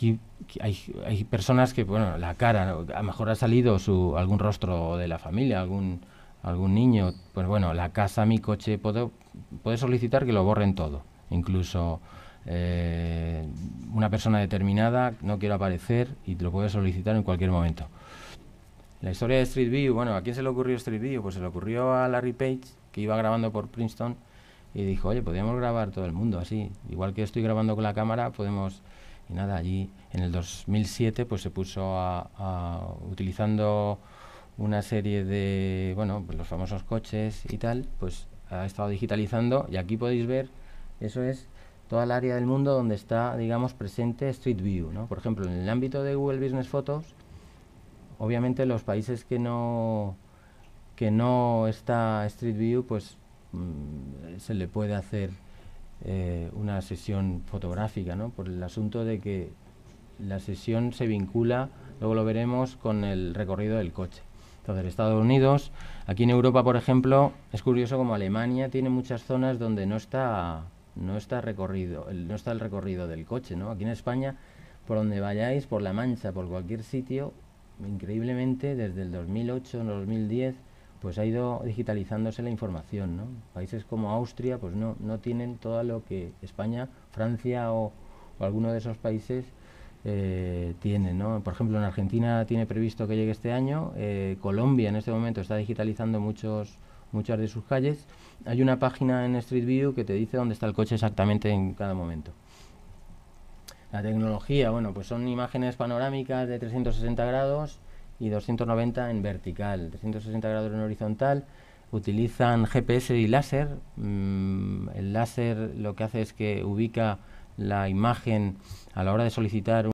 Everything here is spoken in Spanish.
aquí hay, hay, personas que, bueno, la cara, a lo mejor ha salido su, algún rostro de la familia, algún, algún niño, pues bueno, la casa, mi coche, puedo, puede solicitar que lo borren todo, incluso eh, una persona determinada, no quiero aparecer y te lo puede solicitar en cualquier momento. La historia de Street View, bueno, ¿a quién se le ocurrió Street View? Pues se le ocurrió a Larry Page, que iba grabando por Princeton, y dijo, oye, podríamos grabar todo el mundo así. Igual que estoy grabando con la cámara, podemos... Y nada, allí en el 2007 pues se puso a, utilizando una serie de, bueno, pues los famosos coches y tal, pues ha estado digitalizando y aquí podéis ver, eso es toda el área del mundo donde está, digamos, presente Street View, ¿no? Por ejemplo, en el ámbito de Google Business Photos, obviamente los países que no que no está Street View, pues mm, se le puede hacer eh, una sesión fotográfica, ¿no? Por el asunto de que la sesión se vincula, luego lo veremos, con el recorrido del coche. Entonces, Estados Unidos, aquí en Europa, por ejemplo, es curioso como Alemania tiene muchas zonas donde no está no está recorrido, el, no está el recorrido del coche, ¿no? Aquí en España, por donde vayáis, por La Mancha, por cualquier sitio, increíblemente desde el 2008 2010 pues ha ido digitalizándose la información ¿no? países como Austria pues no no tienen todo lo que España Francia o, alguno de esos países eh, tiene ¿no? por ejemplo en Argentina tiene previsto que llegue este año eh, Colombia en este momento está digitalizando muchos muchas de sus calles hay una página en Street View que te dice dónde está el coche exactamente en cada momento la tecnología, bueno, pues son imágenes panorámicas de 360 grados y 290 en vertical, 360 grados en horizontal. Utilizan GPS y láser. Mm, el láser lo que hace es que ubica la imagen a la hora de solicitar